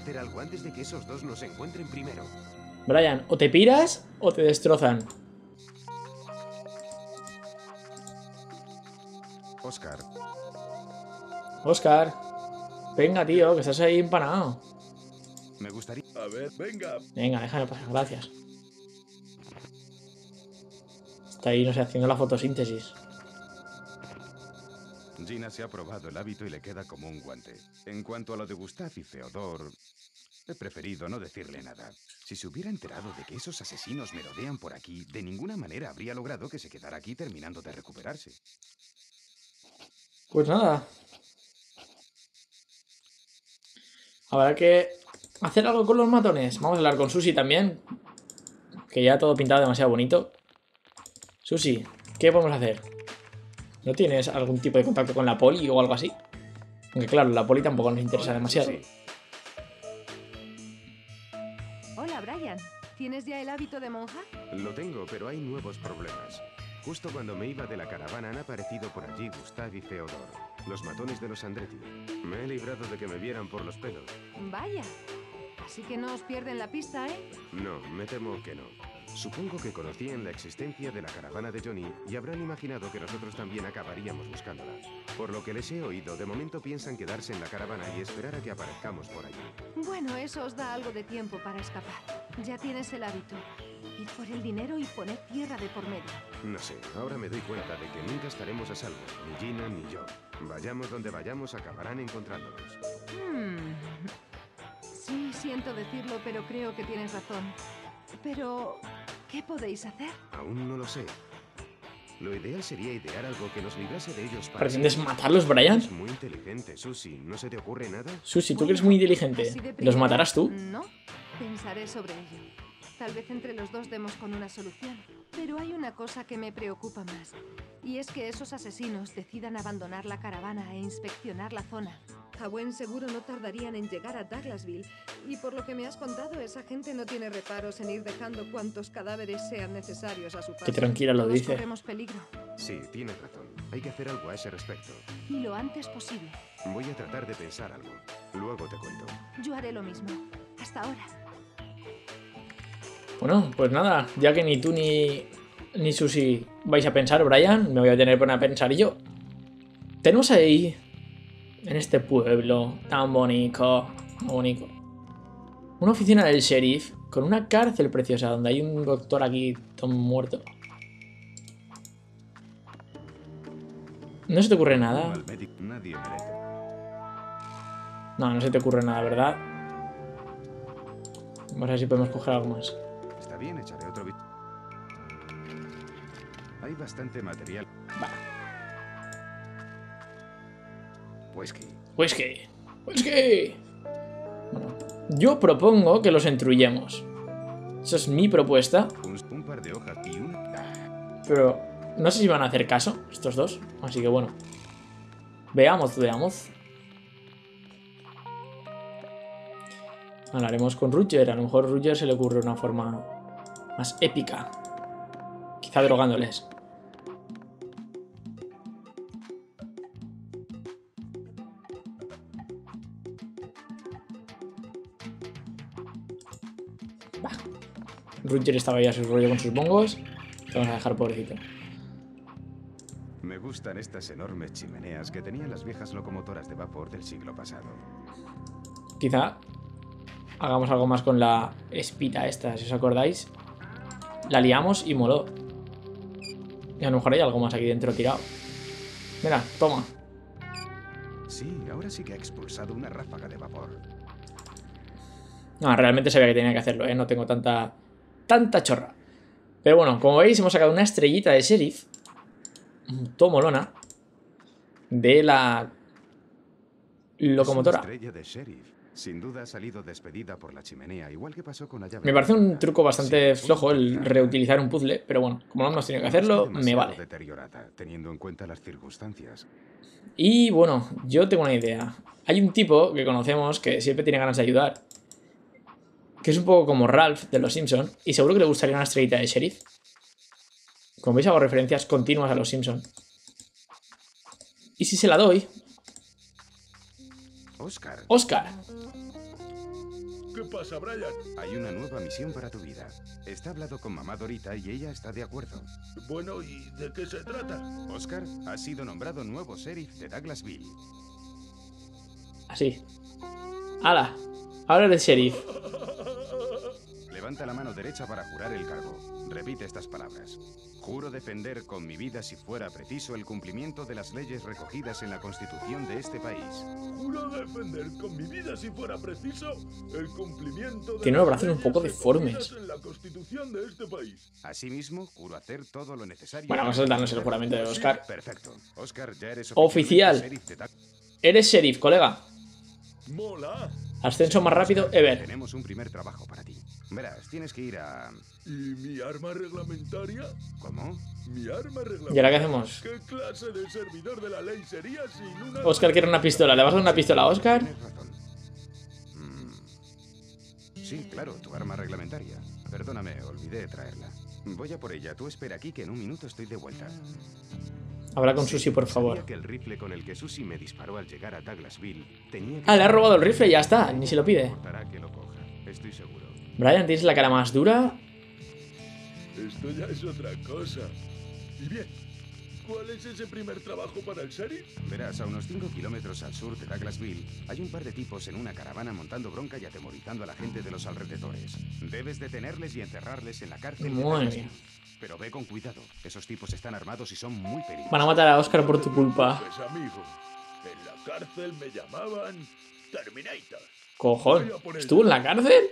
hacer algo antes de que esos dos nos encuentren primero. Brian, o te piras o te destrozan. Oscar, Oscar. Venga, tío, que estás ahí empanado. me gustaría... A ver, venga. Venga, déjame pasar, gracias. Está ahí, no sé, haciendo la fotosíntesis. Gina se ha probado el hábito y le queda como un guante. En cuanto a lo de Gustav y Feodor, he preferido no decirle nada. Si se hubiera enterado de que esos asesinos merodean por aquí, de ninguna manera habría logrado que se quedara aquí terminando de recuperarse. Pues nada. Habrá que hacer algo con los matones. Vamos a hablar con Susi también. Que ya todo pintado demasiado bonito. Susi, ¿qué podemos hacer? ¿No tienes algún tipo de contacto con la poli o algo así? Aunque claro, la poli tampoco nos interesa demasiado. Sí, Hola, Brian. ¿Tienes ya el hábito de monja? lo tengo, pero hay nuevos problemas. Justo cuando me iba de la caravana han aparecido por allí Gustav y Feodor, los matones de los Andretti. Me he librado de que me vieran por los pelos. Vaya. Así que no os pierden la pista, ¿eh? No, me temo que no. Supongo que conocían la existencia de la caravana de Johnny y habrán imaginado que nosotros también acabaríamos buscándola. Por lo que les he oído, de momento piensan quedarse en la caravana y esperar a que aparezcamos por allí. Bueno, eso os da algo de tiempo para escapar. Ya tienes el hábito. Ir por el dinero y poner tierra de por medio. No sé, ahora me doy cuenta de que nunca estaremos a salvo, ni Gina ni yo. Vayamos donde vayamos, acabarán encontrándonos. Hmm. Sí, siento decirlo, pero creo que tienes razón. Pero, ¿qué podéis hacer? Aún no lo sé. Lo ideal sería idear algo que nos librase de ellos para ¿Pretendes matarlos, Brian? Es muy inteligente, Susie. ¿No se te ocurre nada? Susi, tú que eres muy inteligente. ¿Los matarás tú? No, pensaré sobre ello. Tal vez entre los dos demos con una solución. Pero hay una cosa que me preocupa más. Y es que esos asesinos decidan abandonar la caravana e inspeccionar la zona. A buen seguro no tardarían en llegar a Douglasville. Y por lo que me has contado, esa gente no tiene reparos en ir dejando cuantos cadáveres sean necesarios a su paso. Que tranquila lo Todos dice. corremos peligro. Sí, tienes razón. Hay que hacer algo a ese respecto. Y lo antes posible. Voy a tratar de pensar algo. Luego te cuento. Yo haré lo mismo. Hasta ahora. Bueno, pues nada, ya que ni tú ni, ni Susi vais a pensar, Brian, me voy a tener que poner a pensar yo. Tenemos ahí, en este pueblo tan bonito, bonito, una oficina del sheriff con una cárcel preciosa donde hay un doctor aquí todo muerto. ¿No se te ocurre nada? No, no se te ocurre nada, ¿verdad? Vamos a ver si podemos coger algo más. Está bien, echaré otro Hay bastante material. Whisky. Whisky. Whisky. Bueno, yo propongo que los entruyemos. Esa es mi propuesta. Un, par de hojas y un... Pero no sé si van a hacer caso estos dos. Así que bueno. Veamos, veamos. Hablaremos con Rutger. A lo mejor a Rutger se le ocurre una forma más épica. Quizá drogándoles. Bah. Rutger estaba ya a su rollo con sus bongos. Te vamos a dejar pobrecito. Me gustan estas enormes chimeneas que tenían las viejas locomotoras de vapor del siglo pasado. Quizá hagamos algo más con la espita esta, si os acordáis. La liamos y moló. Y a lo mejor hay algo más aquí dentro tirado. Mira, toma. Sí, ahora sí que ha expulsado una ráfaga de vapor. No, realmente sabía que tenía que hacerlo, ¿eh? No tengo tanta, tanta chorra. Pero bueno, como veis, hemos sacado una estrellita de sheriff. Todo molona. De la locomotora. De sheriff. Sin duda ha salido despedida por la chimenea, igual que pasó con la llave. Me parece un truco bastante flojo el reutilizar un puzzle, pero bueno, como no hemos tenido que hacerlo, me vale. deteriorada, teniendo en cuenta las circunstancias. Y bueno, yo tengo una idea. Hay un tipo que conocemos que siempre tiene ganas de ayudar. Que es un poco como Ralph de los Simpsons. Y seguro que le gustaría una estrellita de sheriff. Como veis, hago referencias continuas a los Simpsons. Y si se la doy, Oscar, Oscar. ¿Qué pasa, Brian? Hay una nueva misión para tu vida. Está hablado con mamá Dorita y ella está de acuerdo. Bueno, ¿y de qué se trata? Oscar ha sido nombrado nuevo sheriff de Douglasville. Así. ¡Hala! Ahora eres sheriff. Levanta la mano derecha para jurar el cargo. Repite estas palabras. Juro defender con mi vida si fuera preciso el cumplimiento de las leyes recogidas en la Constitución de este país. Juro defender con mi vida si fuera preciso el cumplimiento de Tiene los brazos un poco deformes. en la Constitución de este país. Asimismo, juro hacer todo lo necesario. Bueno, vamos a saltarnos el juramento de Oscar. Perfecto. Oscar, ya eres Oficial. Eres sheriff, colega. Mola. Ascenso más rápido ever. Tenemos un primer trabajo para ti. Verás, tienes que ir a... ¿Y mi arma reglamentaria? ¿Cómo? ¿Mi arma reglamentaria? ¿Y ahora qué hacemos? ¿Qué clase de servidor de la ley sería sin una... Oscar quiere una pistola. ¿Le vas a dar una pistola a Oscar? Tienes razón. Mm. Sí, claro, tu arma reglamentaria. Perdóname, olvidé traerla. Voy a por ella. Tú espera aquí que en un minuto estoy de vuelta. Habla con Susi, por favor. Que el rifle con el que Susie me disparó al llegar a Douglasville tenía que... Ah, le ha robado el rifle y ya está. Ni se lo pide. Importará que lo coja. Estoy seguro. Brian, tienes la cara más dura. Esto ya es otra cosa. Y bien, ¿cuál es ese primer trabajo para el sheriff? Verás, a unos 5 kilómetros al sur de Douglasville hay un par de tipos en una caravana montando bronca y atemorizando a la gente de los alrededores. Debes detenerles y encerrarles en la cárcel. Douglasville. mía. Pero ve con cuidado. Esos tipos están armados y son muy peligrosos. Van a matar a Oscar por tu culpa. Pues amigo, en la cárcel me llamaban Terminator. Cojón. ¿Estuvo en la cárcel?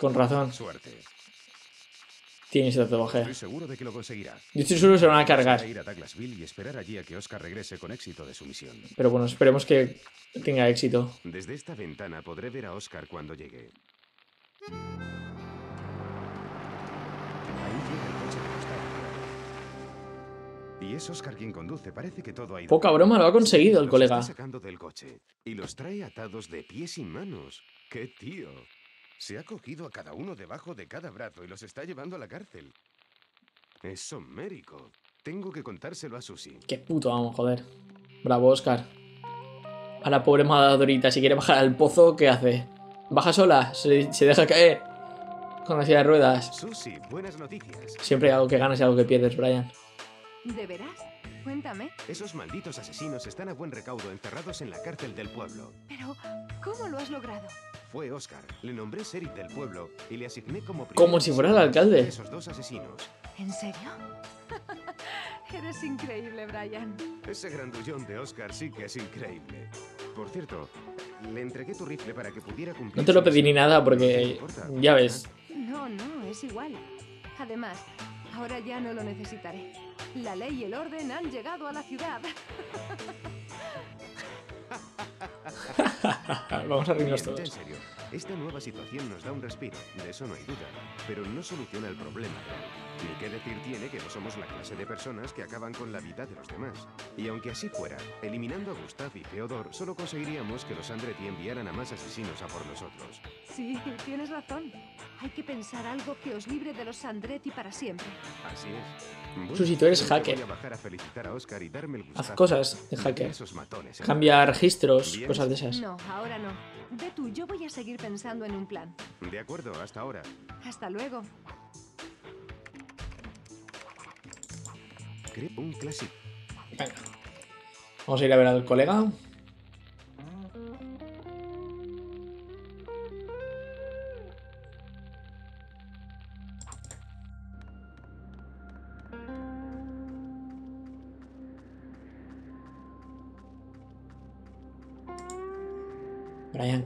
Con razón. Suerte. Tiene ese tatuaje. Estoy seguro de que lo conseguirá. Yo estoy seguro que se lo van a cargar. ir a Douglasville y esperar allí a que Oscar regrese con éxito de su misión. Pero bueno, esperemos que tenga éxito. Desde esta ventana podré ver a Oscar cuando llegue. Ahí llega el coche de Gustavo. Y es Oscar quien conduce. Parece que todo ha ido. Poca broma, lo ha conseguido el Los colega. está sacando del coche y los trae atados de pies y manos. ¡Qué tío! Se ha cogido a cada uno debajo de cada brazo y los está llevando a la cárcel. Es somérico. Tengo que contárselo a Susi. Qué puto vamos, joder. Bravo, Oscar. A la pobre Madadorita, si quiere bajar al pozo, ¿qué hace? ¿Baja sola? ¿Se, se deja caer? Con la silla de ruedas. Susi, buenas noticias. Siempre hay algo que ganas y algo que pierdes, Brian. ¿De veras? Cuéntame. Esos malditos asesinos están a buen recaudo encerrados en la cárcel del pueblo. Pero, ¿cómo lo has logrado? Fue Oscar. Le nombré sheriff del pueblo y le asigné como Como si fuera el alcalde. de Esos dos asesinos. ¿En serio? Eres increíble, Brian. Ese grandullón de Oscar sí que es increíble. Por cierto, le entregué tu rifle para que pudiera cumplir. No te lo pedí ni nada porque ya ves. No, no, es igual. Además, ahora ya no lo necesitaré. La ley y el orden han llegado a la ciudad. Vamos a reírnos Bien, ya en todos. serio, esta nueva situación nos da un respiro, de eso no hay duda, pero no soluciona el problema real. Ni qué decir tiene que no somos la clase de personas que acaban con la vida de los demás. Y aunque así fuera, eliminando a Gustav y Theodor, solo conseguiríamos que los Andretti enviaran a más asesinos a por nosotros. Sí, tienes razón. Hay que pensar algo que os libre de los Andretti para siempre. Así es. Bueno, Susi, tú eres hacker. Voy a bajar a felicitar a Oscar y darme el Haz cosas de hacker. esos matones, ¿eh? Cambia registros, Bien. cosas de esas. No, ahora no. Ve tú, yo voy a seguir pensando en un plan. De acuerdo, hasta ahora. Hasta luego. Creo un clásico. Venga. Vamos a ir a ver al colega.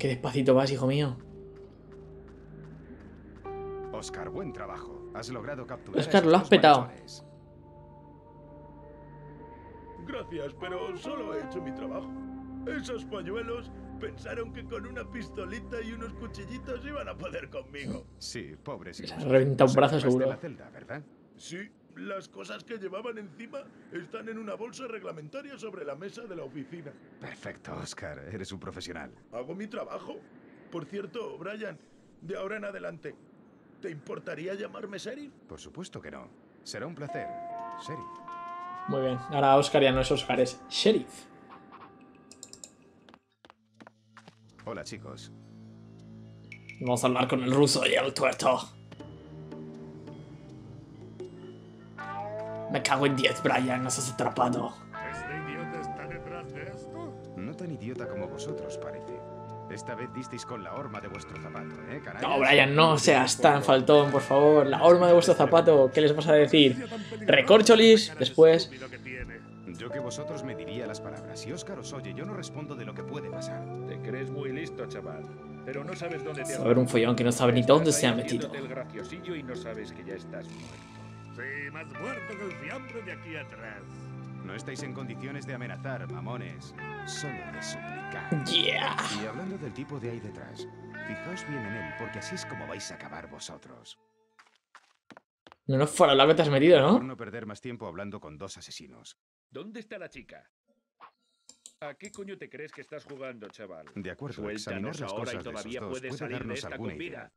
Qué despacito vas, hijo mío. Oscar, buen trabajo. Has logrado capturar. Oscar, lo has petado. Gracias, pero solo he hecho mi trabajo. Esos polluelos pensaron que con una pistolita y unos cuchillitos iban a poder conmigo. Sí, pobres. Les ha reventado un brazo, seguro. la celda, ¿verdad? Sí, las cosas que llevaban encima están en una bolsa reglamentaria sobre la mesa de la oficina. Perfecto, Oscar. Eres un profesional. Hago mi trabajo. Por cierto, Brian, de ahora en adelante, ¿te importaría llamarme sheriff? Por supuesto que no. Será un placer. Sheriff. Muy bien. Ahora Oscar ya no es Oscar, es Sheriff. Hola, chicos. Vamos a hablar con el ruso y el tuerto. Me cago en 10, Brian, nos has atrapado. ¿Este idiota está detrás de esto? No tan idiota como vosotros, parece. Esta vez disteis con la horma de vuestro zapato, ¿eh, canallas? No, Brian, no seas tan faltón, por favor. La horma de vuestro zapato, ¿qué les vas a decir? Recorcholis, después. Yo que vosotros me diría las palabras. Si Oscar os oye, yo no respondo de lo que puede pasar. Te crees muy listo, chaval. Pero no sabes dónde te a haber un follón que no sabe ni dónde se ha metido. El graciosillo y no sabes que ya estás muerto. Sí, más muerto que el fiambre de aquí atrás. No estáis en condiciones de amenazar, mamones. Solo de suplicar. Yeah. Y hablando del tipo de ahí detrás, fijaos bien en él, porque así es como vais a acabar vosotros. No nos fuera lo que te has metido, Por ¿no? no perder más tiempo hablando con dos asesinos. ¿Dónde está la chica? ¿A qué coño te crees que estás jugando, chaval? De acuerdo, examinar Suéltanos las ahora y cosas de esos todavía dos puedes puede salir de darnos esta alguna idea.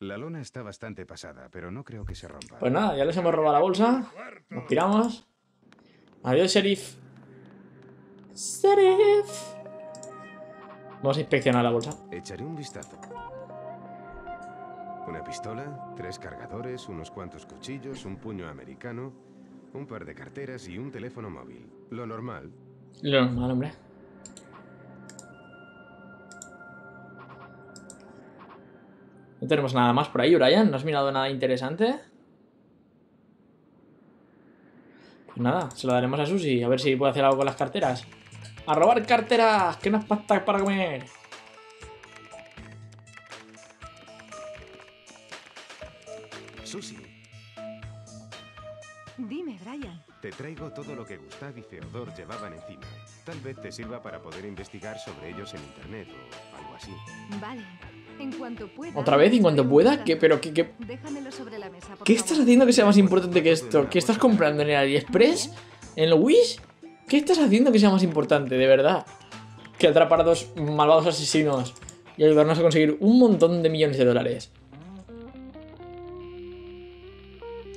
La lona está bastante pasada, pero no creo que se rompa. Pues nada, ya les hemos robado la bolsa. Nos piramos. Adiós, sheriff. Sheriff. Vamos a inspeccionar la bolsa. Echaré un vistazo. Una pistola, tres cargadores, unos cuantos cuchillos, un puño americano, un par de carteras y un teléfono móvil. Lo normal. Lo normal, hombre. No tenemos nada más por ahí, Brian. ¿No has mirado nada interesante? Pues nada, se lo daremos a Susi. A ver si puede hacer algo con las carteras. ¡A robar carteras! ¡Que no es pasta para comer! Susi, Dime, Brian. te traigo todo lo que Gustav y Theodor llevaban encima. Tal vez te sirva para poder investigar sobre ellos en internet o algo así. Vale. En cuanto pueda. ¿Otra vez? ¿En cuanto pueda? ¿Qué, pero qué, qué, Déjamelo sobre la mesa, por ¿Qué favor. estás haciendo que sea más importante que esto? ¿Qué estás comprando en el AliExpress? ¿En el Wish? ¿Qué estás haciendo que sea más importante, de verdad? Que atrapar a dos malvados asesinos y ayudarnos a conseguir un montón de millones de dólares.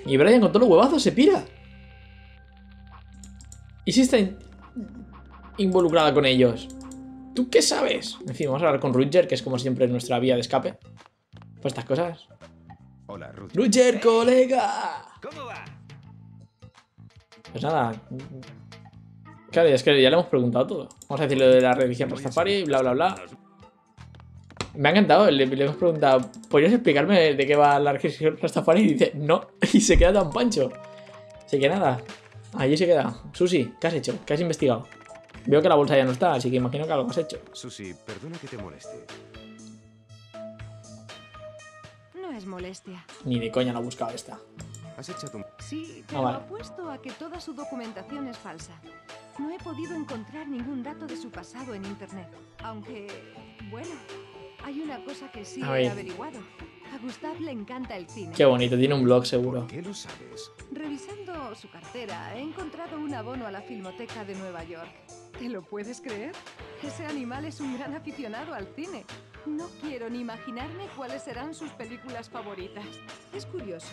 Y Brian con todos los huevazos se pira. ¿Y si está involucrada con ellos? ¿Tú qué sabes? En fin, vamos a hablar con Rutger, que es como siempre nuestra vía de escape. Pues estas cosas. Hola. Rutger, colega. ¿Cómo va? Pues nada. Claro, es que ya le hemos preguntado todo. Vamos a decir lo de la religión Rastafari, bla, bla, bla. Me ha encantado, le, le hemos preguntado, ¿podrías explicarme de qué va la religión Rastafari? Y dice, no, y se queda tan pancho. Así que nada, allí se queda. Susi, ¿qué has hecho? ¿Qué has investigado? Veo que la bolsa ya no está, así que imagino que algo has hecho. Susi, perdona que te moleste. No es molestia. Ni de coña la ha buscado esta. Has echado un... Sí, Ah, pero vale. apuesto a que toda su documentación es falsa. No he podido encontrar ningún dato de su pasado en internet. Aunque, bueno, hay una cosa que sí he ver. averiguado. A Gustav le encanta el cine. Qué bonito, tiene un blog seguro. ¿Qué lo sabes? Revisando su cartera, he encontrado un abono a la Filmoteca de Nueva York. ¿Te lo puedes creer? Ese animal es un gran aficionado al cine. No quiero ni imaginarme cuáles serán sus películas favoritas. Es curioso.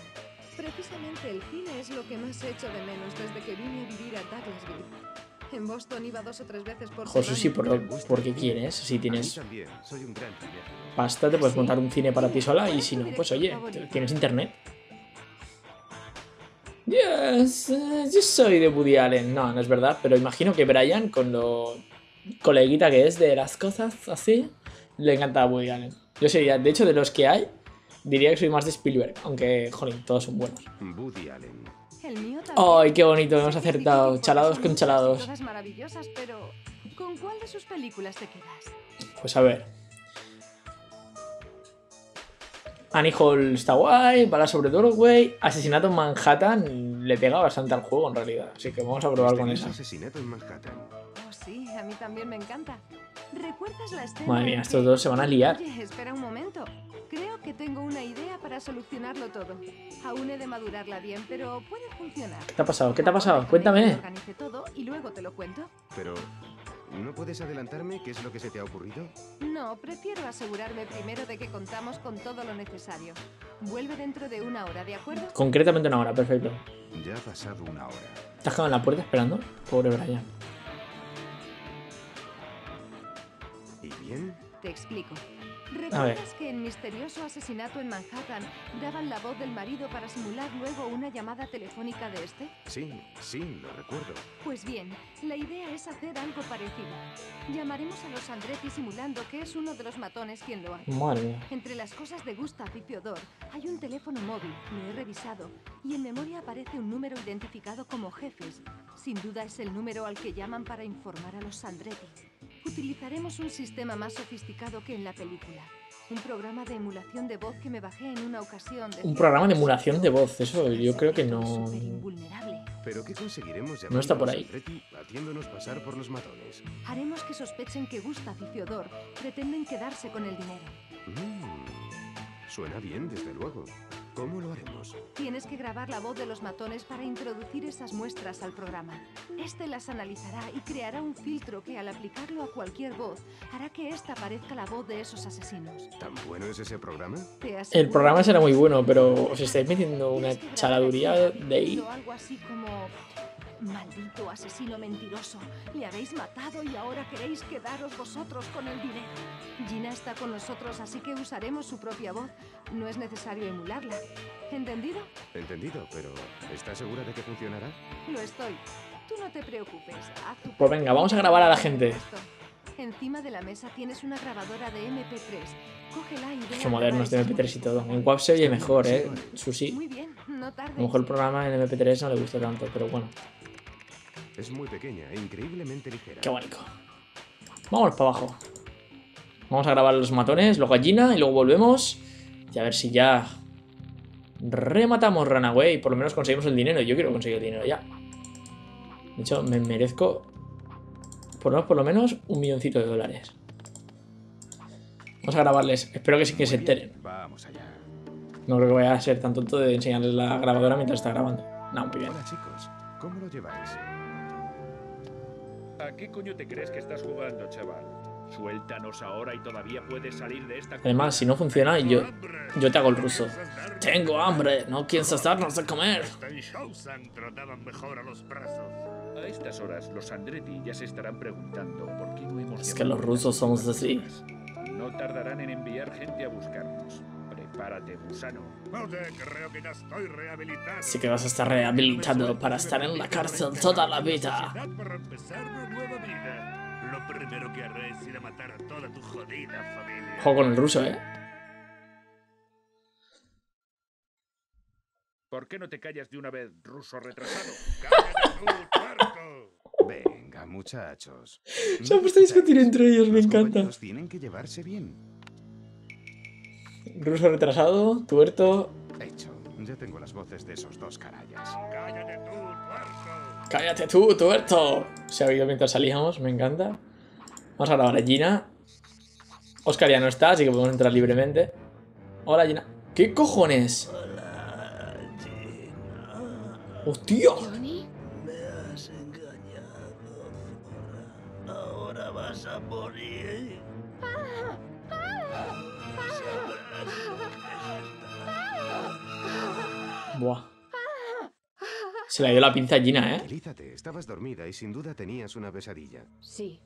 Precisamente el cine es lo que más he hecho de menos desde que vine a vivir a Douglasville. En Boston iba dos o tres veces por Josu, semana. sí, por, lo- por qué quieres. Si tienes pasta, te puedes ¿Sí? montar un cine para ti sola y si no, pues oye, tienes internet. Yes, eh, yo soy de Woody Allen. No, no es verdad, pero imagino que Brian, con lo coleguita que es de las cosas así, le encanta a Woody Allen. Yo sería, de hecho, de los que hay, diría que soy más de Spielberg, aunque, jolín, todos son buenos. Woody Allen. El mío también. ¡Ay, qué bonito! Hemos acertado. Chalados con chalados. Todas maravillosas, pero ¿con cuál de sus películas te quedas? Pues a ver. Annie Hall está guay, bala sobre Doorway, Asesinato en Manhattan le pega bastante al juego en realidad, así que vamos a probar con Misterioso esa. asesinato en Manhattan. Oh, sí, a mí también me encanta. ¿Recuerdas la escena? Madre mía, estos que- dos se van a liar. Oye, espera un momento. Creo que tengo una idea para solucionarlo todo. Aún he de madurarla bien, pero puede funcionar. ¿Qué te ha pasado? ¿Qué te ha pasado? Cuéntame. Organice todo y luego te lo cuento. Pero, ¿no puedes adelantarme qué es lo que se te ha ocurrido? No, prefiero asegurarme primero de que contamos con todo lo necesario. Vuelve dentro de una hora, ¿de acuerdo? Concretamente una hora, perfecto. Ya ha pasado una hora. ¿Te has quedado en la puerta esperando? Pobre Brian. ¿Y bien? Te explico. ¿Recuerdas que en Misterioso Asesinato en Manhattan graban la voz del marido para simular luego una llamada telefónica de este? Sí, sí, lo recuerdo. Pues bien, la idea es hacer algo parecido. Llamaremos a los Andretti simulando que es uno de los matones quien lo hace. Madre. Entre las cosas de Gustav y Theodor hay un teléfono móvil, lo he revisado, y en memoria aparece un número identificado como jefes. Sin duda es el número al que llaman para informar a los Andretti. Utilizaremos un sistema más sofisticado que en la película. Un programa de emulación de voz que me bajé en una ocasión. Un programa de emulación de voz, eso yo creo que no... ¿Pero qué conseguiremos No está por a ahí. haciéndonos pasar por los matones? Haremos que sospechen que Gustav y Theodor pretenden quedarse con el dinero. Mm, suena bien, desde luego. ¿Cómo lo haremos? Tienes que grabar la voz de los matones para introducir esas muestras al programa. Este las analizará y creará un filtro que al aplicarlo a cualquier voz hará que esta parezca la voz de esos asesinos. ¿Tan bueno es ese programa? Te El programa será muy bueno, pero os estáis metiendo una chaladuría de ahí. Algo así como... Maldito asesino mentiroso. Le habéis matado y ahora queréis quedaros vosotros con el dinero. Gina está con nosotros, así que usaremos su propia voz. No es necesario emularla. ¿Entendido? Entendido, pero ¿estás segura de que funcionará? Lo estoy. Tú no te preocupes. haz tu Pues venga, vamos a grabar a la gente. Encima de la mesa tienes una grabadora de MP3. Cógela y ve Qué modernos de grabar MP3 y todo. En WAV se oye mejor, eh. Susi. Muy bien, no tardes. A lo mejor el programa en MP3 no le gusta tanto, pero bueno. Es muy pequeña e increíblemente ligera. Qué bonito. Vámonos para abajo. Vamos a grabar los matones, luego a Gina y luego volvemos. Y a ver si ya rematamos Runaway y por lo menos conseguimos el dinero. Yo quiero conseguir el dinero ya. De hecho, me merezco por lo menos, por lo menos un milloncito de dólares. Vamos a grabarles. Espero que sí que se enteren. Vamos allá. No creo que vaya a ser tan tonto de enseñarles la grabadora mientras está grabando. No, muy bien. Hola chicos, ¿cómo lo lleváis? ¿A qué coño te crees que estás jugando, chaval? Suéltanos ahora y todavía puedes salir de esta... Además, si no funciona, yo, yo te hago el ruso. Tengo hambre, no piensas darnos de comer. A. A estas horas, los Andretti ya se estarán preguntando por qué no hemos Es que los rusos a somos así. No tardarán en enviar gente a buscarnos. Prepárate, gusano. Joder, creo que ya estoy rehabilitado. Así que vas a estar rehabilitado para estar en la cárcel toda la vida. Para empezar una nueva vida. Lo primero que haré es ir a matar a toda tu jodida familia. Juego con el ruso, eh. ¿Por qué no te callas de una vez, ruso retrasado? ¡Cállate tú, tuerto! Venga, muchachos. Se han puesto a discutir entre ellos, me encanta. tienen que llevarse bien. Ruso retrasado, tuerto. Hecho. Ya tengo las voces de esos dos carallas. ¡Cállate tú, tuerto! Cállate tú, tuerto. Se ha oído mientras salíamos, me encanta. Vamos a grabar a Gina. Oscar ya no está, así que podemos entrar libremente. Hola, Gina. ¿Qué cojones? ¡Hostia! ¿Johnny? Ahora Buah. Se le ido la pinza a Gina, ¿eh? Tranquilízate, estabas dormida y sin duda tenías una pesadilla. Sí.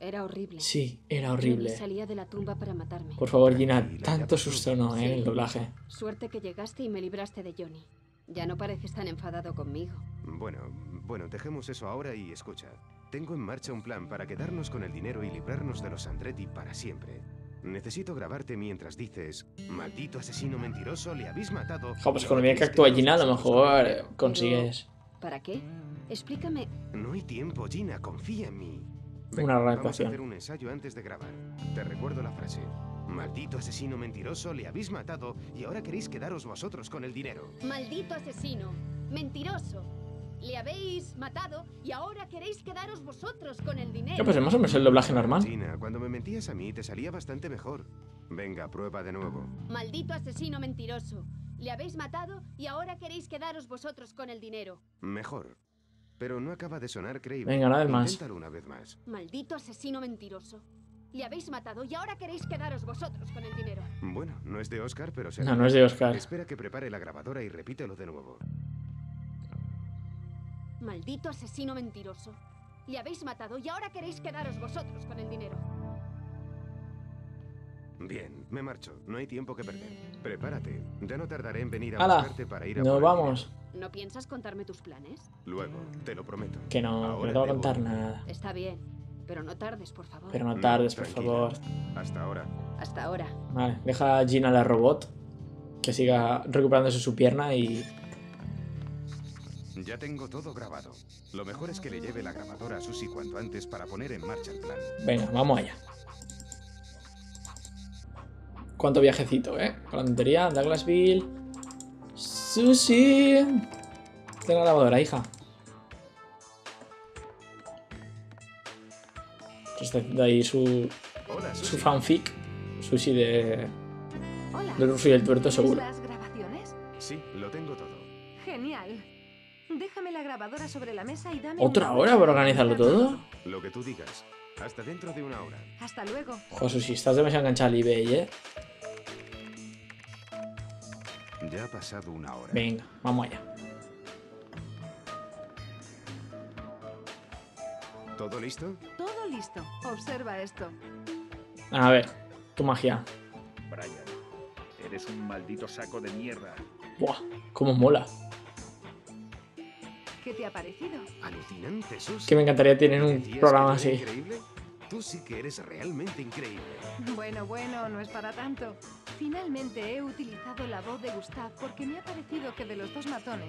Era horrible. Sí, era horrible. salía de la tumba para matarme. Por favor, Gina, tanto susto no, ¿eh? En el doblaje. Suerte que llegaste y me libraste de Johnny. Ya no pareces tan enfadado conmigo. Bueno, bueno, dejemos eso ahora y escucha. Tengo en marcha un plan para quedarnos con el dinero y librarnos de los Andretti para siempre. Necesito grabarte mientras dices, maldito asesino mentiroso, le habéis matado. Jo, pues con el bien que actúa Gina, a lo mejor dinero". consigues ¿Para qué? Explícame. No hay tiempo, Gina, confía en mí. una Vamos a hacer un ensayo antes de grabar. Te recuerdo la frase. Maldito asesino mentiroso, le habéis matado y ahora queréis quedaros vosotros con el dinero. Maldito asesino. Mentiroso. Le habéis matado y ahora queréis quedaros vosotros con el dinero. Ya, pues más o menos el doblaje normal. Gina, cuando me mentías a mí te salía bastante mejor. Venga, prueba de nuevo. Maldito asesino mentiroso. Le habéis matado y ahora queréis quedaros vosotros con el dinero. Mejor. Pero no acaba de sonar creíble. Venga, una vez más. Inténtalo una vez más. Maldito asesino mentiroso. Le habéis matado y ahora queréis quedaros vosotros con el dinero. Bueno, no es de Oscar, pero será. No, no es de Oscar. Espera que prepare la grabadora y repítelo de nuevo. Maldito asesino mentiroso. Le habéis matado y ahora queréis quedaros vosotros con el dinero. Bien, me marcho. No hay tiempo que perder. Prepárate. Ya no tardaré en venir a ¡Hala! buscarte para ir a Nos por vamos. ¿No piensas contarme tus planes? Luego, te lo prometo. Que no, que Ahora no te voy a debo- contar nada. Está bien, pero no tardes, por favor. Pero no No, tardes, por tranquila. favor. Hasta ahora. Hasta ahora. Vale, deja a Gina la robot. Que siga recuperándose su pierna y. Ya tengo todo grabado. Lo mejor es que le lleve la grabadora a Susi cuanto antes para poner en marcha el plan. Venga, vamos allá. Cuánto viajecito, ¿eh? Con la tontería, Douglasville. Susi. Tengo la lavadora, hija. Está haciendo ahí su, Hola, su fanfic. Susi de. Hola. de y el tuerto, ¿Tienes seguro. las grabaciones? Sí, lo tengo todo. Genial. Déjame la grabadora sobre la mesa y dame ¿Otra una hora para organizarlo todo? Lo que tú digas. Hasta dentro de una hora. Hasta luego. Joder, Susi, estás demasiado enganchada al eBay, ¿eh? Ya ha pasado una hora. Venga, vamos allá. ¿Todo listo? Todo listo. Observa esto. A ver, tu magia. Brian, eres un maldito saco de mierda. Buah, cómo mola. ¿Qué te ha parecido? Alucinante, Susi. Que me encantaría tener un ¿Decías programa así. increíble? Tú sí que eres realmente increíble. Bueno, bueno, no es para tanto. Finalmente he utilizado la voz de Gustav porque me ha parecido que de los dos matones,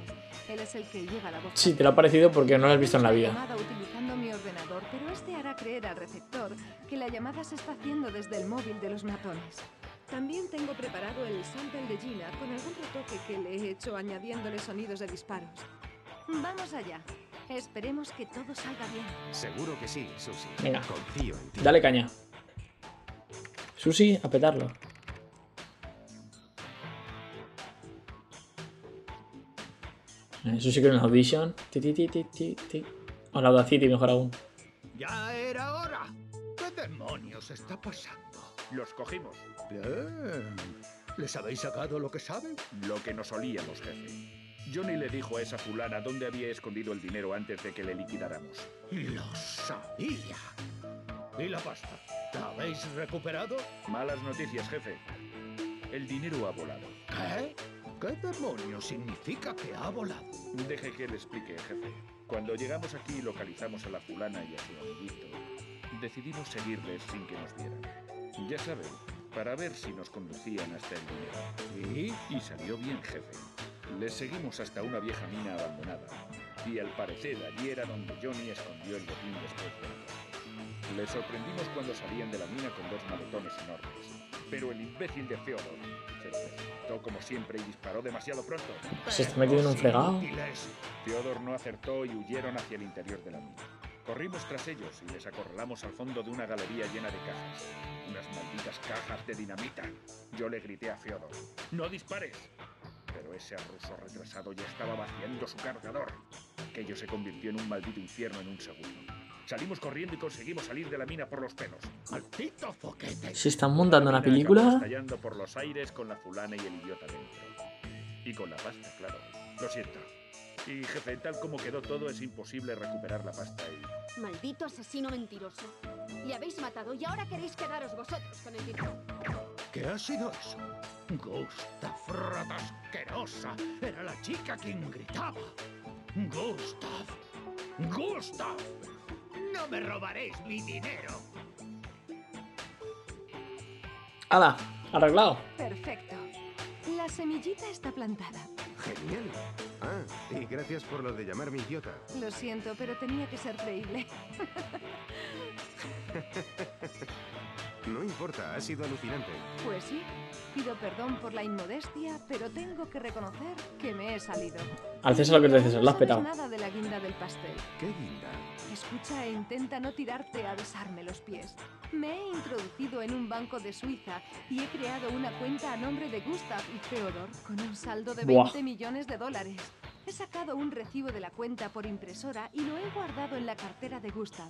él es el que lleva la voz. Sí, te lo ha parecido porque no lo has visto en la vida. llamada utilizando mi ordenador, pero este hará creer al receptor que la llamada se está haciendo desde el móvil de los matones. También tengo preparado el sample de Gina con algún retoque que le he hecho añadiéndole sonidos de disparos. Vamos allá. Esperemos que todo salga bien. Seguro que sí, Susi. Venga. Confío en ti. Dale caña. Susi, a petarlo. Eh, Susi quiere una audition. Ti, ti, ti, ti, ti, ti. O la Audacity, mejor aún. ¡Ya era hora! ¿Qué demonios está pasando? Los cogimos. Bien. ¿Les habéis sacado lo que saben? Lo que nos olíamos, jefe. Johnny le dijo a esa fulana dónde había escondido el dinero antes de que le liquidáramos. Lo sabía. ¿Y la pasta? ¿La habéis recuperado? Malas noticias, jefe. El dinero ha volado. ¿Qué? ¿Qué demonios significa que ha volado? Deje que le explique, jefe. Cuando llegamos aquí y localizamos a la fulana y a su amiguito, decidimos seguirles sin que nos vieran. Ya saben, para ver si nos conducían hasta el dinero. ¿Y? Y salió bien, jefe. Les seguimos hasta una vieja mina abandonada. Y al parecer allí era donde Johnny escondió el botín después de. Les sorprendimos cuando salían de la mina con dos maletones enormes. Pero el imbécil de Theodore se precipitó como siempre y disparó demasiado pronto. Se está metiendo en un fregado. Theodore no acertó y huyeron hacia el interior de la mina. Corrimos tras ellos y les acorralamos al fondo de una galería llena de cajas. Unas malditas cajas de dinamita. Yo le grité a Theodore, ¡No dispares! Ese ruso retrasado ya estaba vaciando su cargador. Aquello se convirtió en un maldito infierno en un segundo. Salimos corriendo y conseguimos salir de la mina por los pelos. Maldito foquete. ¿Se están montando una película? Estallando por los aires con la fulana y el idiota dentro. Y con la pasta, claro. Lo siento. Y jefe, tal como quedó todo, es imposible recuperar la pasta y... Maldito asesino mentiroso. Le habéis matado y ahora queréis quedaros vosotros con el dinero. ¿Qué ha sido eso? Gustav, rata asquerosa. Era la chica quien gritaba. Gustav. Gustav. No me robaréis mi dinero. ¡Hala! Arreglado. Perfecto. La semillita está plantada. Genial. Ah, y gracias por lo de llamarme idiota. Lo siento, pero tenía que ser creíble. No importa, ha sido alucinante. Pues sí, pido perdón por la inmodestia, pero tengo que reconocer que me he salido. Al César lo que de César, lo has No petado. nada de la guinda del pastel. ¿Qué guinda? Escucha e intenta no tirarte a besarme los pies. Me he introducido en un banco de Suiza y he creado una cuenta a nombre de Gustav y Theodor con un saldo de Buah. 20 millones de dólares. He sacado un recibo de la cuenta por impresora y lo he guardado en la cartera de Gustav.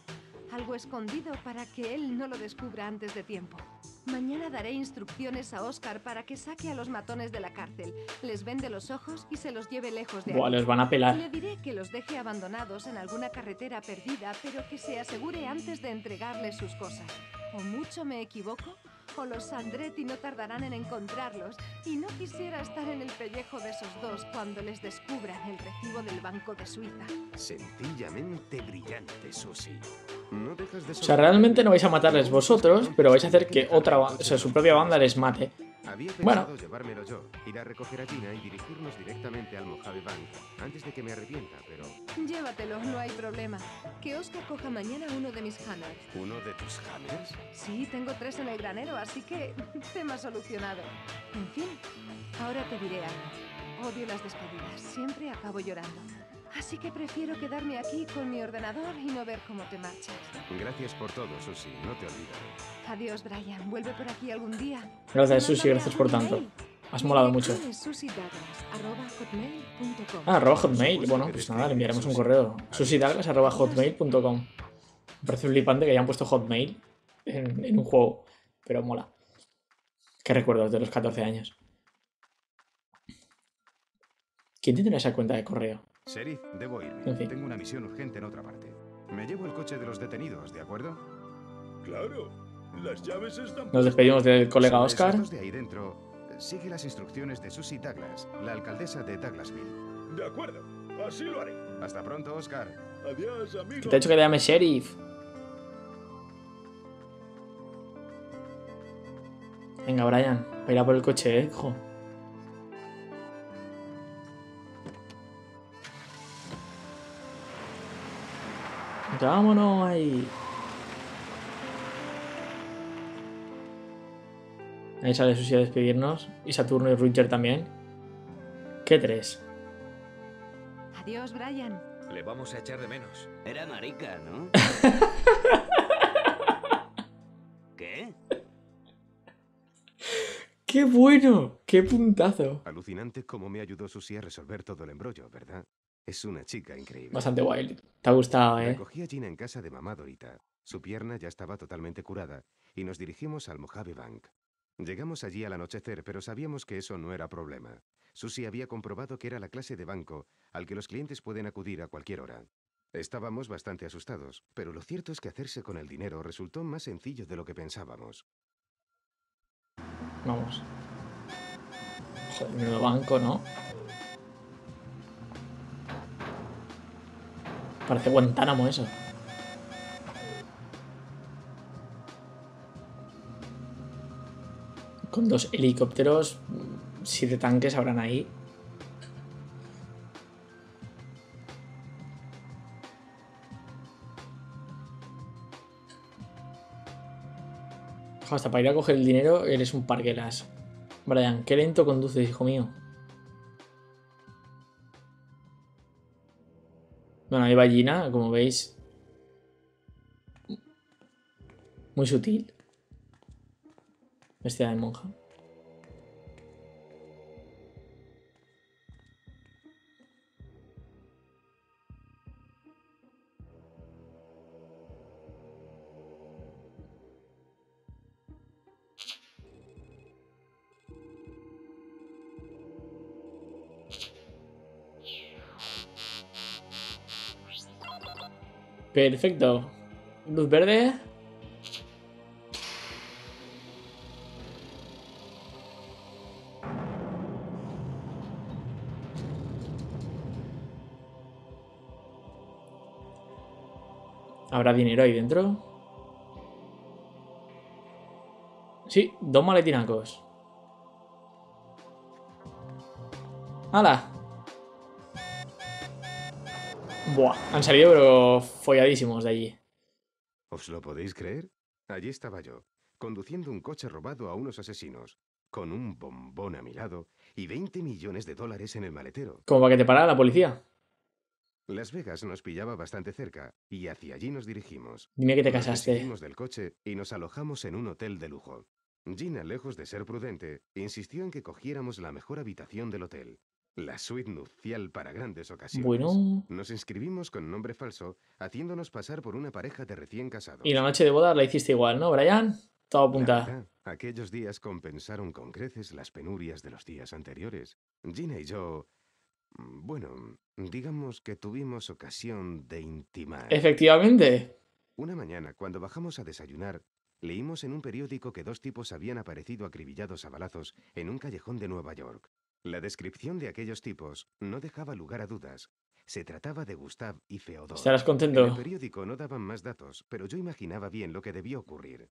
Algo escondido para que él no lo descubra antes de tiempo. Mañana daré instrucciones a Oscar para que saque a los matones de la cárcel, les vende los ojos y se los lleve lejos de Buah, aquí. les van a pelar. Le diré que los deje abandonados en alguna carretera perdida, pero que se asegure antes de entregarles sus cosas. O mucho me equivoco, o los Sandretti no tardarán en encontrarlos. Y no quisiera estar en el pellejo de esos dos cuando les descubran el recibo del Banco de Suiza. Sencillamente brillante, Susi. No dejas de O sea, realmente no vais a matarles vosotros, pero vais a hacer que otra, o sea, su propia banda les mate. Había Bueno. pensado llevármelo yo, ir a recoger a Gina y dirigirnos directamente al Mojave Bank antes de que me arrepienta, pero Llévatelo, no hay problema. Que Oscar coja mañana uno de mis hammers. ¿uno de tus hammers? Sí, tengo tres en el granero, así que tema solucionado. En fin, ahora te diré algo. Odio las despedidas, siempre acabo llorando. Así que prefiero quedarme aquí con mi ordenador y no ver cómo te marchas. Gracias por todo, Susi, no te olvidaré. Adiós, Brian. Vuelve por aquí algún día. Gracias, Susi, gracias por tanto. Has molado mucho. Ah, arroba hotmail. Bueno, pues nada, le enviaremos un correo. arroba hotmail.com. Me parece flipante que hayan puesto hotmail en, en un juego, pero mola. Qué recuerdos de los 14 años. ¿Quién tendrá esa cuenta de correo? Sheriff, debo irme. En fin. Tengo una misión urgente en otra parte. Me llevo el coche de los detenidos, ¿de acuerdo? Claro, las llaves están... Nos despedimos del colega Oscar. esos de ahí dentro, sigue las instrucciones de Susie Douglas, la alcaldesa de Douglasville. De acuerdo, así lo haré. Hasta pronto, Oscar. Adiós, amigo. Que te ha dicho que te llame sheriff. Venga, Brian, va a ir a por el coche, eh, hijo. Vámonos ahí. Ahí sale Susi a despedirnos. Y Saturno y Roger también. ¿Qué tres? Adiós, Brian. Le vamos a echar de menos. Era marica, ¿no? ¿Qué? ¡Qué bueno! ¡Qué puntazo! Alucinante cómo me ayudó Susie a resolver todo el embrollo, ¿verdad? Es una chica increíble. Bastante guay. Te ha gustado, eh. Recogí a Gina en casa de mamá Dorita. Su pierna ya estaba totalmente curada y nos dirigimos al Mojave Bank. Llegamos allí al anochecer, pero sabíamos que eso no era problema. Susie había comprobado que era la clase de banco al que los clientes pueden acudir a cualquier hora. Estábamos bastante asustados, pero lo cierto es que hacerse con el dinero resultó más sencillo de lo que pensábamos. Vamos. Joder, menudo banco, ¿no? Parece Guantánamo eso. Con dos helicópteros, siete tanques habrán ahí. Hasta para ir a coger el dinero eres un parguelas. Brian, qué lento conduces, hijo mío. Bueno, va Gina, como veis. Muy sutil. Vestida de monja. Perfecto. Luz verde. ¿Habrá dinero ahí dentro? Sí, dos maletinacos. ¡Hala! Buah, han salido pero folladísimos de allí. ¿Os lo podéis creer? Allí estaba yo, conduciendo un coche robado a unos asesinos, con un bombón a mi lado y 20 millones de dólares en el maletero. Como para que te parara la policía. Las Vegas nos pillaba bastante cerca y hacia allí nos dirigimos. Dime que te Nos casaste. descendimos del coche y nos alojamos en un hotel de lujo. Gina, lejos de ser prudente, insistió en que cogiéramos la mejor habitación del hotel, la suite nupcial para grandes ocasiones. Bueno. Nos inscribimos con nombre falso, haciéndonos pasar por una pareja de recién casados. Y la noche de boda la hiciste igual, ¿no, Brian? Todo apunta. aquellos días compensaron con creces las penurias de los días anteriores. Gina y yo, mm, bueno, digamos que tuvimos ocasión de intimar. Efectivamente. Una mañana, cuando bajamos a desayunar, Leímos en un periódico que dos tipos habían aparecido acribillados a balazos en un callejón de Nueva York. La descripción de aquellos tipos no dejaba lugar a dudas. Se trataba de Gustav y Feodor. Estarás En el contento. periódico no daban más datos, pero yo imaginaba bien lo que debía ocurrir.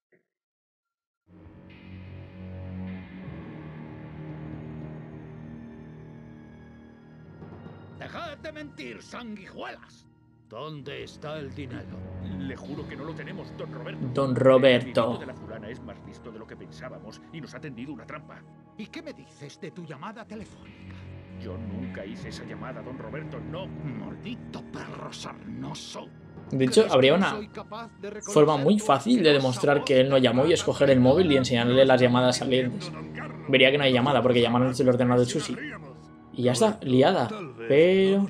Dejad de mentir, sanguijuelas. ¿Dónde está el dinero? Le juro que no lo tenemos, don Roberto. Don El Roberto. movimiento de la fulana es más listo de lo que pensábamos y nos ha tendido una trampa. ¿Y qué me dices de tu llamada telefónica? Yo nunca hice esa llamada, don Roberto, no. Maldito perro sarnoso. De hecho, ¿Crees habría una forma muy fácil de demostrar que él no llamó y escoger el móvil y enseñarle las llamadas salientes. Vería que no hay llamada porque llamaron desde el ordenador de Susi. Y ya está, liada. Pero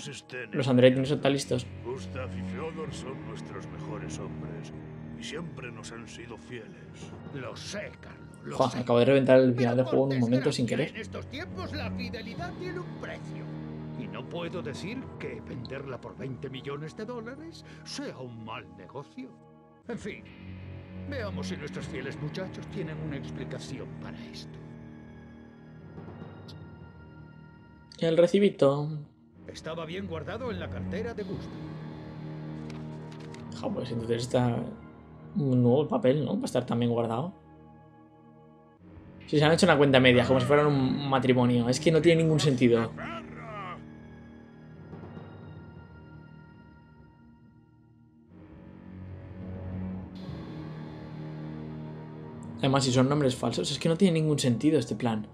los Andretti no son tan listos. Gustav y Feodor son nuestros mejores hombres y siempre nos han sido fieles. Lo sé, Carlos. Lo Joder, sé. acabo de reventar el final del juego en un momento sin querer. En estos tiempos la fidelidad tiene un precio. Y no puedo decir que venderla por 20 millones de dólares sea un mal negocio. En fin, veamos si nuestros fieles muchachos tienen una explicación para esto. El recibito. Estaba bien guardado en la cartera de Gustav. Pues entonces está un nuevo papel, ¿no? Va a estar también guardado. Si se han hecho una cuenta media, como si fueran un matrimonio. Es que no tiene ningún sentido. Además, si son nombres falsos, es que no tiene ningún sentido este plan.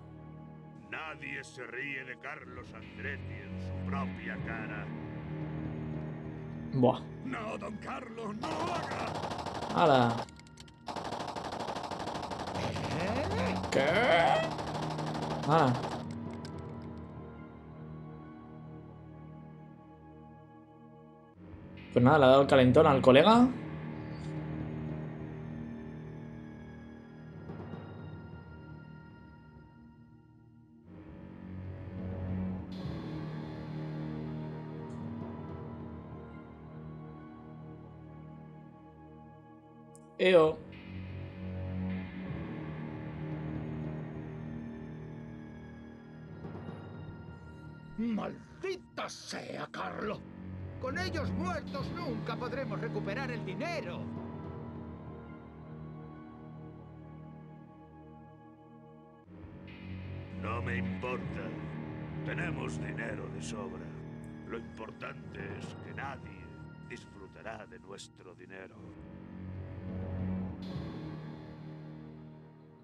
Nadie se ríe de Carlos Andretti en su propia cara. Buah. No, don Carlos, no haga. ¡Hala! ¿Qué? ¡Hala! Pues nada, le ha dado el calentón al colega. Importa. Tenemos dinero de sobra. Lo importante es que nadie disfrutará de nuestro dinero.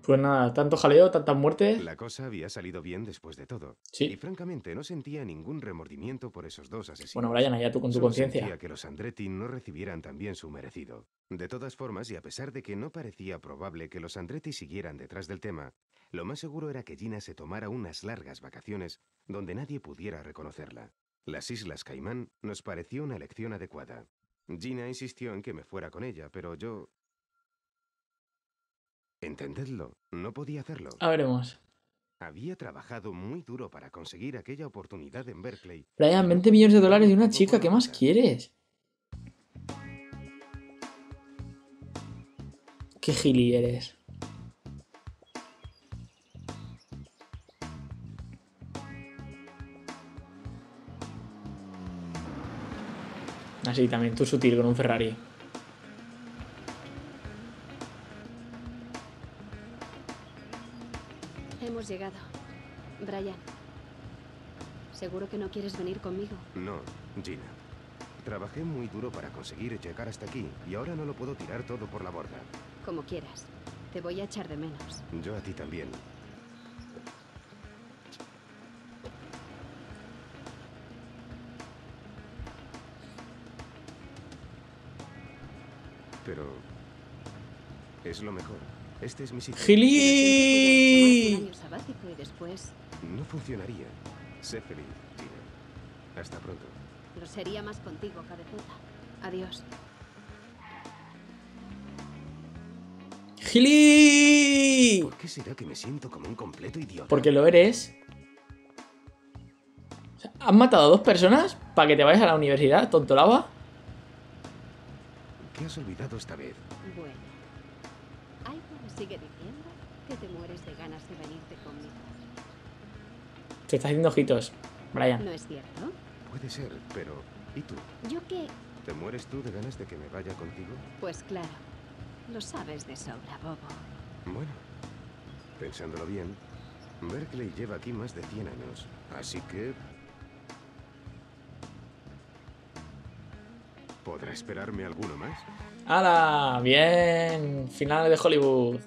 Pues nada, tanto jaleo, tanta muerte. La cosa había salido bien después de todo. Sí. Y francamente no sentía ningún remordimiento por esos dos asesinos. Bueno, Brian, allá tú con tu conciencia. sentía que los Andretti no recibieran también su merecido. De todas formas, y a pesar de que no parecía probable que los Andretti siguieran detrás del tema, lo más seguro era que Gina se tomara unas largas vacaciones donde nadie pudiera reconocerla. Las Islas Caimán nos pareció una elección adecuada. Gina insistió en que me fuera con ella, pero yo... Entendedlo, no podía hacerlo. A veremos. Había trabajado muy duro para conseguir aquella oportunidad en Berkeley. Brian, 20 millones de dólares de una chica, ¿qué más quieres? Qué gili eres. Así también, tú sutil con un Ferrari. Hemos llegado. Brian. ¿Seguro que no quieres venir conmigo? No, Gina. Trabajé muy duro para conseguir llegar hasta aquí y ahora no lo puedo tirar todo por la borda. Como quieras. Te voy a echar de menos. Yo a ti también. Pero... Es lo mejor. Este es mi sitio. ¡Gili! Y después No funcionaría. Sé feliz, Gina. Hasta pronto. lo sería más contigo, cabezota. Adiós. ¡Gili! ¿Por qué será que me siento como un completo idiota? Porque lo eres. O sea, ¿Han matado a dos personas para que te vayas a la universidad, tonto ¿Qué has olvidado esta vez? Bueno. Hay Sigue diciendo que te mueres de ganas de venirte conmigo. Te está haciendo ojitos, Brian. ¿No es cierto? Puede ser, pero ¿y tú? ¿Yo qué? ¿Te mueres tú de ganas de que me vaya contigo? Pues claro. Lo sabes de sobra, Bobo. Bueno, pensándolo bien, Berkeley lleva aquí más de 100 años, así que... ¿Podrá esperarme alguno más? ¡Hala! Bien. Final de Hollywood.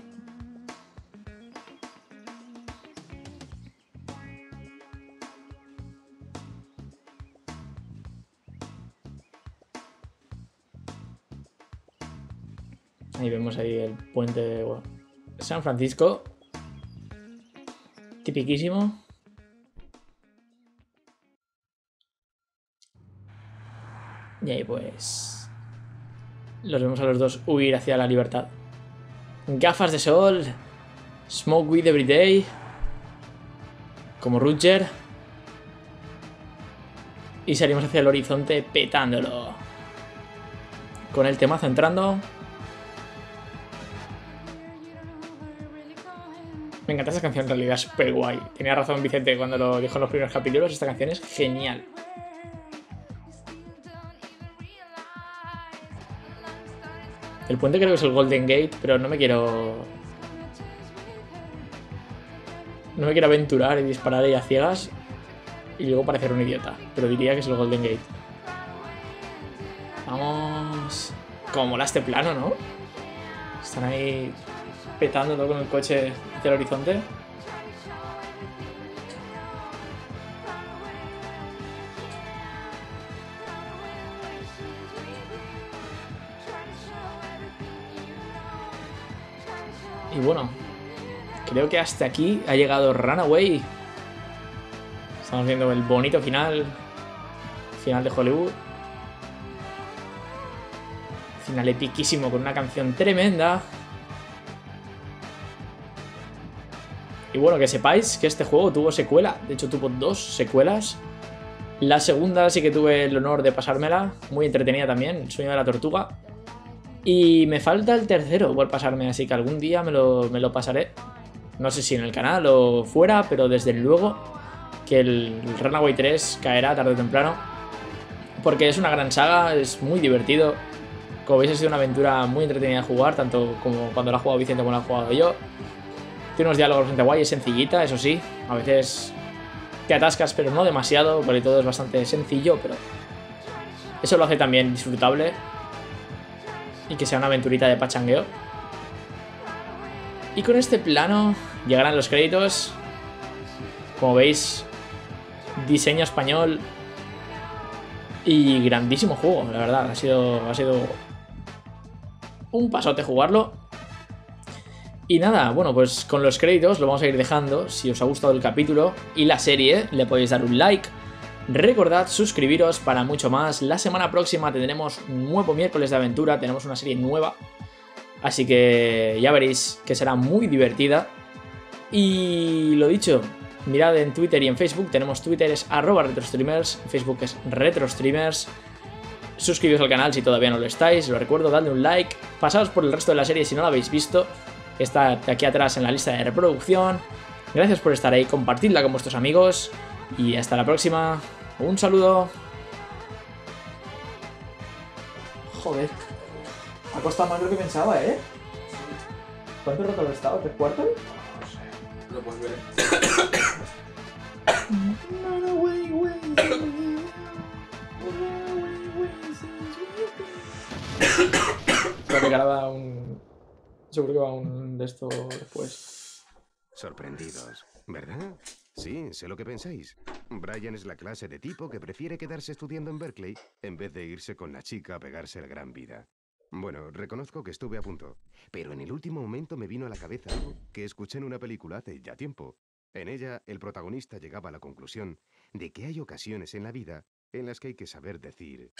Ahí vemos ahí el puente de San Francisco. Tipiquísimo. Y ahí pues... Los vemos a los dos huir hacia la libertad. Gafas de sol. Smoke weed every day. Como Rutger. Y salimos hacia el horizonte petándolo. Con el temazo entrando. Me encanta esta canción, en realidad es súper guay. Tenía razón Vicente cuando lo dijo en los primeros capítulos. Esta canción es genial. El puente creo que es el Golden Gate, pero no me quiero... No me quiero aventurar y disparar ahí a ciegas y luego parecer un idiota. Pero diría que es el Golden Gate. Vamos... Como mola este plano, ¿no? Están ahí petándolo con el coche hacia el horizonte. Y bueno, creo que hasta aquí ha llegado Runaway. Estamos viendo el bonito final. Final de Hollywood. Final epiquísimo con una canción tremenda. Y bueno, que sepáis que este juego tuvo secuela. De hecho, tuvo dos secuelas. La segunda sí que tuve el honor de pasármela. Muy entretenida también. El sueño de la tortuga. Y me falta el tercero por pasarme, así que algún día me lo, me lo pasaré. No sé si en el canal o fuera, pero desde luego que el Runaway 3 caerá tarde o temprano. Porque es una gran saga, es muy divertido. Como veis, ha sido una aventura muy entretenida de jugar, tanto como cuando la ha jugado Vicente como la he jugado yo. Tiene unos diálogos bastante guay, es sencillita, eso sí. A veces te atascas, pero no demasiado, porque todo es bastante sencillo, pero eso lo hace también disfrutable y que sea una aventurita de pachangueo. Y con este plano llegarán los créditos. Como veis, diseño español y grandísimo juego, la verdad. Ha sido, ha sido un pasote jugarlo. Y nada, bueno, pues con los créditos lo vamos a ir dejando. Si os ha gustado el capítulo y la serie, le podéis dar un like. Recordad suscribiros para mucho más. La semana próxima tendremos un nuevo miércoles de aventura, tenemos una serie nueva. Así que ya veréis que será muy divertida. Y lo dicho, mirad en Twitter y en Facebook. Tenemos Twitter es arroba retrostreamers, Facebook es retrostreamers. Suscribiros al canal si todavía no lo estáis, lo recuerdo, dadle un like. Pasaos por el resto de la serie si no la habéis visto. Está aquí atrás en la lista de reproducción. Gracias por estar ahí, compartidla con vuestros amigos. Y hasta la próxima. Un saludo. Joder. Ha costado más de lo que pensaba, ¿eh? ¿Cuánto rato lo he estado? ¿Tres cuartos? Lo puedes ver. Creo que ahora va un... Seguro que va un de esto después. Sorprendidos, ¿verdad? Sí, sé lo que pensáis. Brian es la clase de tipo que prefiere quedarse estudiando en Berkeley en vez de irse con la chica a pegarse la gran vida. Bueno, reconozco que estuve a punto, pero en el último momento me vino a la cabeza que escuché en una película hace ya tiempo. En ella, el protagonista llegaba a la conclusión de que hay ocasiones en la vida en las que hay que saber decir...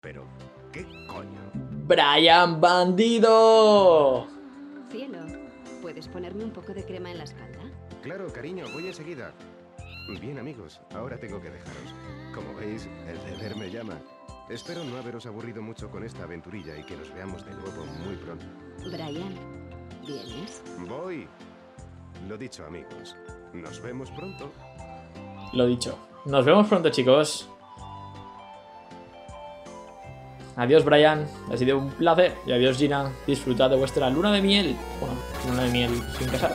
Pero, ¿qué coño? ¡Brian Bandido! Cielo, ¿puedes ponerme un poco de crema en la espalda? Claro, cariño, voy enseguida. Bien, amigos, ahora tengo que dejaros. Como veis, el deber me llama. Espero no haberos aburrido mucho con esta aventurilla y que nos veamos de nuevo muy pronto. Brian, ¿vienes? Voy. Lo dicho, amigos. Nos vemos pronto. Lo dicho. Nos vemos pronto, chicos. Adiós, Brian. Ha sido un placer. Y adiós, Gina. Disfrutad de vuestra luna de miel. Bueno, luna de miel sin casar.